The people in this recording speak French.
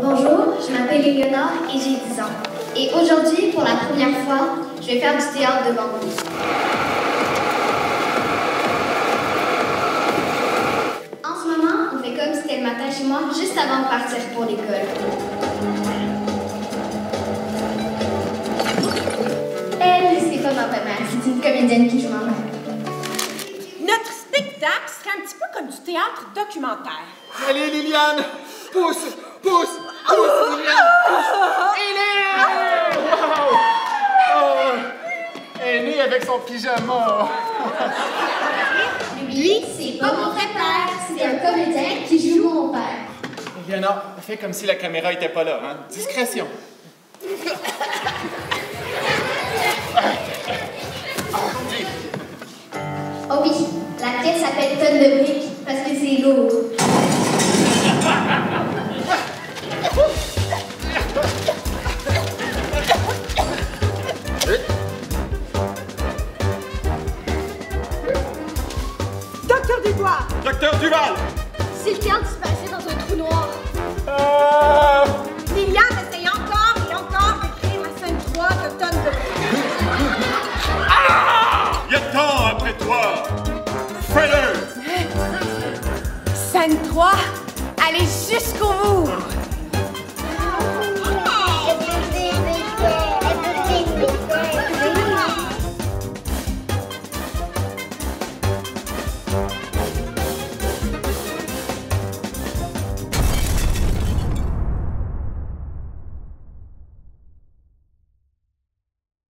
Bonjour, je m'appelle Eleonore et j'ai 10 ans. Et aujourd'hui, pour la première fois, je vais faire du théâtre devant vous. En ce moment, on fait comme si c'était le chez moi, juste avant de partir pour l'école. Elle, c'est pas ma mère, c'est une comédienne qui joue mère. Notre spectacle serait un petit peu comme du théâtre documentaire. Allez, Liliane! Pousse! Pousse! Pousse, Liliane! Pousse! Elle est! Wow! Oh! Elle est née avec son pyjama! Lui, c'est pas mon vrai père, c'est un comédien qui joue mon père. Eleonore, fais comme si la caméra était pas là, hein? Discrétion! Ah, dis. Oh oui, la pièce s'appelle Tonne de briques Docteur Duval Sylvian disparaissait dans un trou noir. Ah! Liliane essaye encore et encore d'écrire la scène 3 de tonnes de... Ah! Il y a temps après toi! Fais-le! Scène 3, allez jusqu'au bout!